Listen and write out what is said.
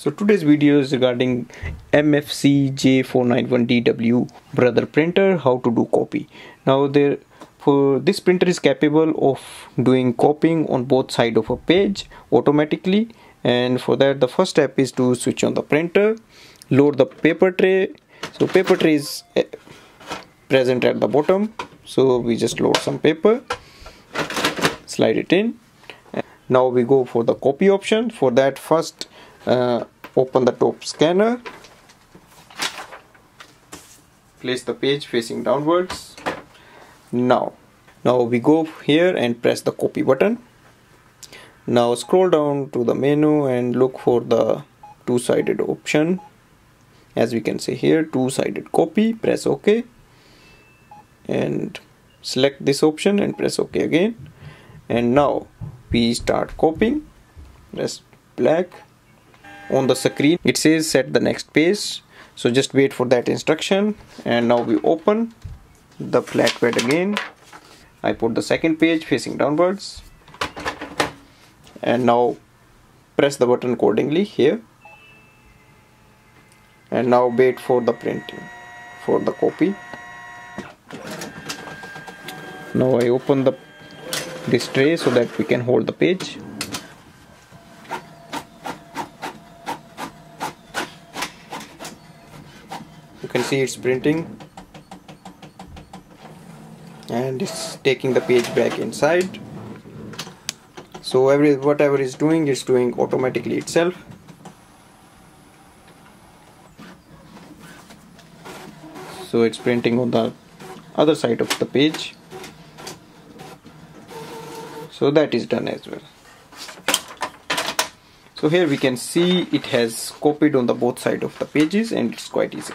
So today's video is regarding MFC J491DW brother printer how to do copy. Now there for this printer is capable of doing copying on both side of a page automatically. And for that the first step is to switch on the printer load the paper tray. So paper tray is eh, present at the bottom. So we just load some paper slide it in. Now we go for the copy option. For that first uh, open the top scanner. Place the page facing downwards. Now now we go here and press the copy button. Now scroll down to the menu and look for the two-sided option. As we can see here two-sided copy press ok. And select this option and press ok again. And now we start copying. Press black on the screen. It says set the next page. So just wait for that instruction. And now we open the flatbed again. I put the second page facing downwards. And now press the button accordingly here. And now wait for the printing for the copy. Now I open the this tray so that we can hold the page you can see it's printing. And it's taking the page back inside. So every whatever is doing it's doing automatically itself. So it's printing on the other side of the page. So that is done as well. So here we can see it has copied on the both side of the pages and it's quite easy